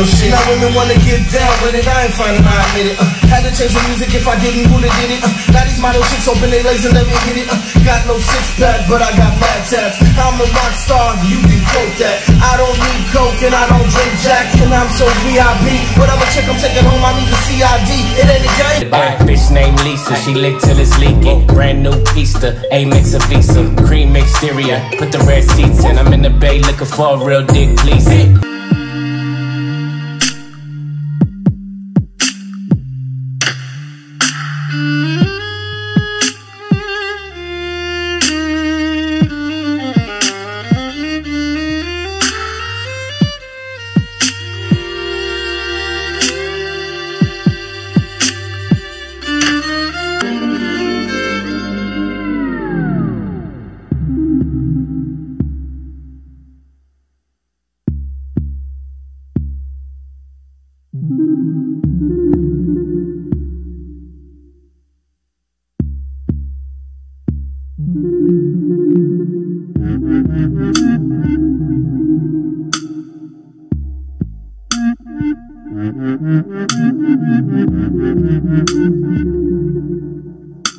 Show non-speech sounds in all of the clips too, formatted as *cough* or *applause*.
Real shit. Now women wanna get down with it, I ain't finding I admit it. Uh, had to change the music if I didn't, who did it? Uh, now these model chicks open their legs and let me hit it. Uh, got no six pack, but I got mad tats. I'm a rock star, you can quote that. I don't need coke and I don't drink jack, and I'm so VIP. Whatever chick I'm taking home, I need the CID. It ain't a game. Bad bitch named Lisa, she lick till it's leaking. Brand new pista, a Visa, cream exterior. Put the red seats in. I'm in the bay looking for a real dick, please.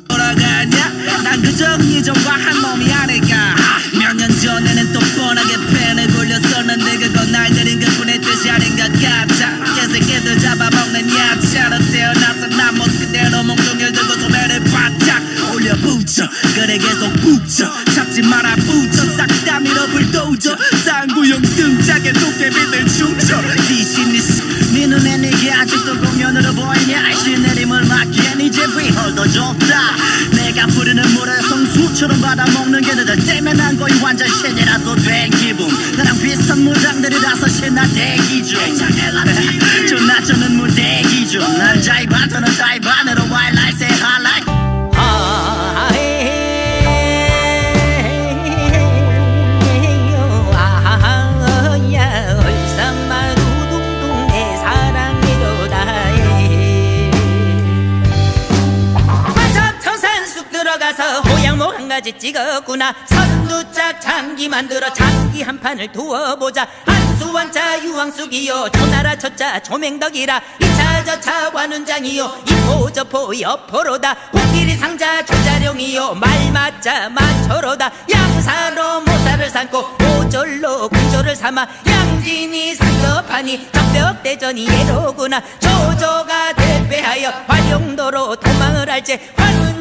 돌아가냐? 난 그저 흥이점과 한 몸이 아닐까. 몇 년 전에는 또 뻔하게 펜을 굴렸었는데 그건 날 들인 그뿐의 뜻이 아닌 것 같아. 개새끼들 잡아먹는 야채로 태어나서 난 모습 그대로 몽둥이를 들고 소매를 바짝 올려 붙여. 그래 계속 붙여. 잡지 마라 붙여. 싹 다 밀어 불도저. 쌍구용 등짝에 도깨비들 춤춰 귀신이 아직도 공연으로 보이냐 신내림을 막기엔 이제 위홀도 좋다. 내가 부르는 물에 성수처럼 받아먹는 게 너들 때문에 난 거의 완전 신이라도 된 기분. 나랑 비슷한 무장들이라서 신나 대기 중. *laughs* 존나 쩌는 무대기 중난 자이반 너는 자이반으로 와일라이 say 가서 호양모 한 가지 찍었구나. 선두짝 장기 만들어 장기 한 판을 두어보자. 한수원자 유황숙이요. 초나라 첫자 조맹덕이라. 이차 저차 관운장이요. 이포 저포 여포로다. 코끼리 상자 조자룡이요. 말 맞자 마초로다. 양사로 모사를 삼고 오절로 군조를 삼아 양진이 상급하니 적벽대전이 예로구나. 조조가 대패하여 활용도로 도망을 할지 환